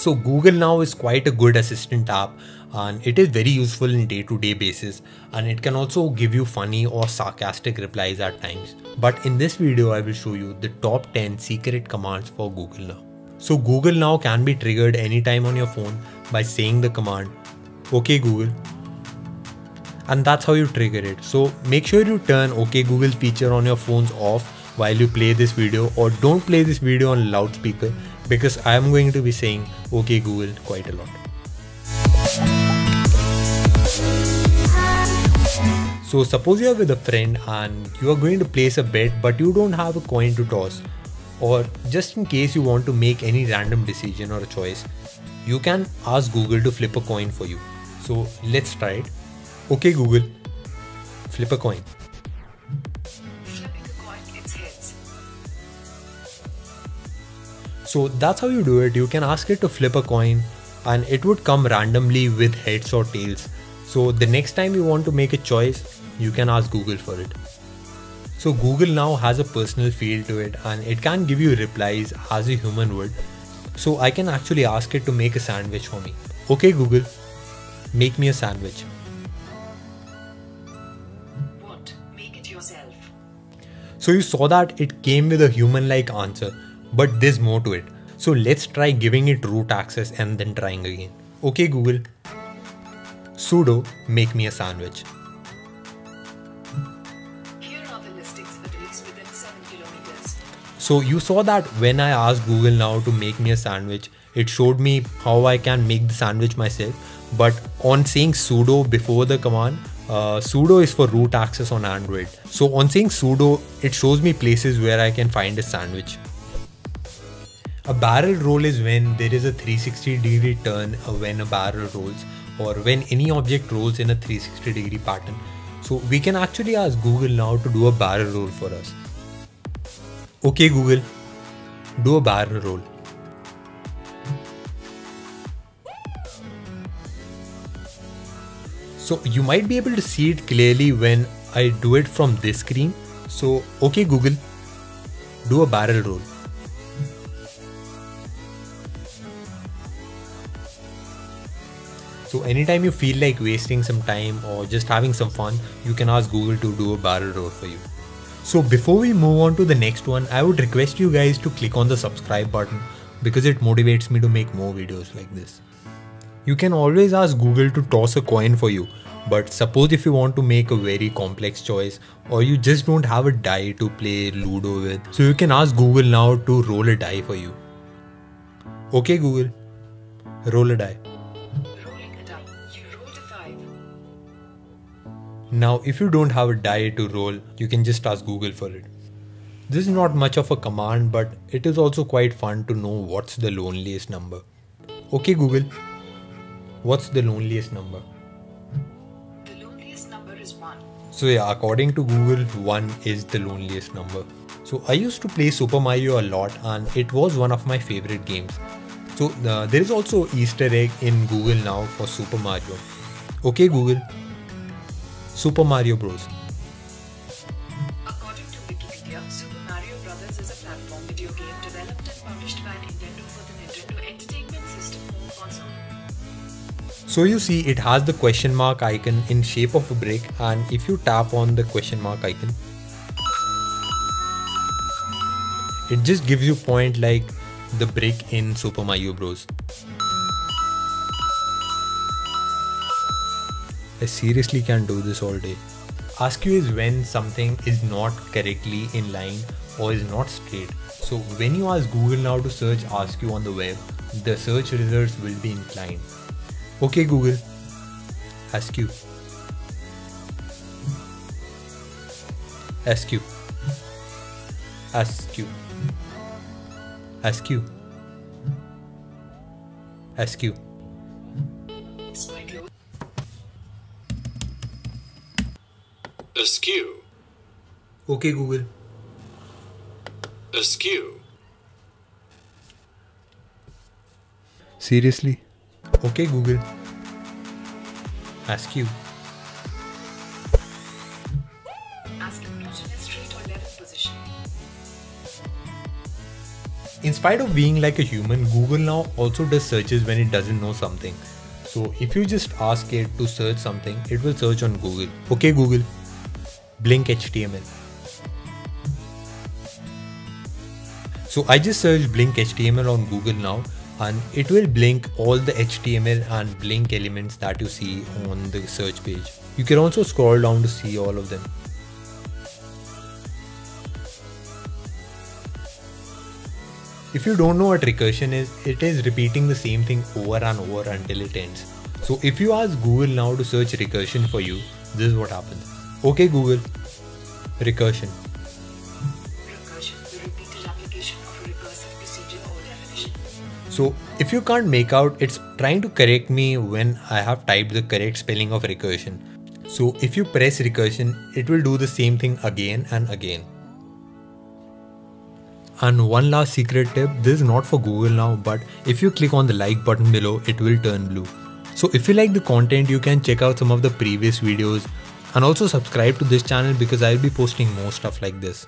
So Google Now is quite a good assistant app and it is very useful in day-to-day basis and it can also give you funny or sarcastic replies at times. But in this video I will show you the top 10 secret commands for Google Now. So Google Now can be triggered anytime on your phone by saying the command OK Google and that's how you trigger it. So make sure you turn OK Google feature on your phones off while you play this video or don't play this video on loudspeaker because I am going to be saying OK Google quite a lot. So suppose you are with a friend and you are going to place a bet but you don't have a coin to toss or just in case you want to make any random decision or a choice, you can ask Google to flip a coin for you. So let's try it. Okay Google, flip a coin. So that's how you do it. You can ask it to flip a coin and it would come randomly with heads or tails. So the next time you want to make a choice, you can ask Google for it. So Google now has a personal feel to it and it can give you replies as a human would. So I can actually ask it to make a sandwich for me. Okay Google, make me a sandwich. What? Make it yourself. So you saw that it came with a human-like answer but there's more to it. So let's try giving it root access and then trying again. Okay Google, sudo make me a sandwich. Here are the listings for dates within 7 kilometers. So you saw that when I asked Google now to make me a sandwich, it showed me how I can make the sandwich myself. But on saying sudo before the command, uh, sudo is for root access on Android. So on saying sudo, it shows me places where I can find a sandwich. A barrel roll is when there is a 360 degree turn uh, when a barrel rolls or when any object rolls in a 360 degree pattern. So we can actually ask Google now to do a barrel roll for us. Okay Google, do a barrel roll. So you might be able to see it clearly when I do it from this screen. So okay Google, do a barrel roll. So anytime you feel like wasting some time or just having some fun, you can ask Google to do a barrel roll for you. So before we move on to the next one, I would request you guys to click on the subscribe button because it motivates me to make more videos like this. You can always ask Google to toss a coin for you, but suppose if you want to make a very complex choice or you just don't have a die to play Ludo with, so you can ask Google now to roll a die for you. Okay Google, roll a die. Now, if you don't have a die to roll, you can just ask Google for it. This is not much of a command, but it is also quite fun to know what's the loneliest number. Okay, Google, what's the loneliest number? The loneliest number is 1. So, yeah, according to Google, 1 is the loneliest number. So, I used to play Super Mario a lot, and it was one of my favorite games. So, uh, there is also Easter egg in Google now for Super Mario. Okay, Google, Super Mario Bros. According to Wikipedia, Super Mario Bros. is a platform video game developed and published by Nintendo for the Nintendo Entertainment System home console. So you see it has the question mark icon in shape of a brick and if you tap on the question mark icon it just gives you point like the brick in Super Mario Bros. I seriously can do this all day. Askew is when something is not correctly in line or is not straight. So when you ask Google now to search Askew on the web, the search results will be inclined. Okay Google, Askew. Askew. Askew. Askew. Askew. Askew. Okay Google. Askew. Seriously? Okay Google. Askew. Ask him not in a straight or level position. in spite of being like a human, Google now also does searches when it doesn't know something. So if you just ask it to search something, it will search on Google. Okay, Google, blink HTML. So I just searched blink HTML on Google now and it will blink all the HTML and blink elements that you see on the search page. You can also scroll down to see all of them. If you don't know what recursion is, it is repeating the same thing over and over until it ends. So if you ask Google now to search recursion for you, this is what happens. Okay Google, recursion. Recursion, the repeated application of a recursive procedure or definition. So if you can't make out, it's trying to correct me when I have typed the correct spelling of recursion. So if you press recursion, it will do the same thing again and again. And one last secret tip, this is not for Google now, but if you click on the like button below, it will turn blue. So if you like the content, you can check out some of the previous videos and also subscribe to this channel because I'll be posting more stuff like this.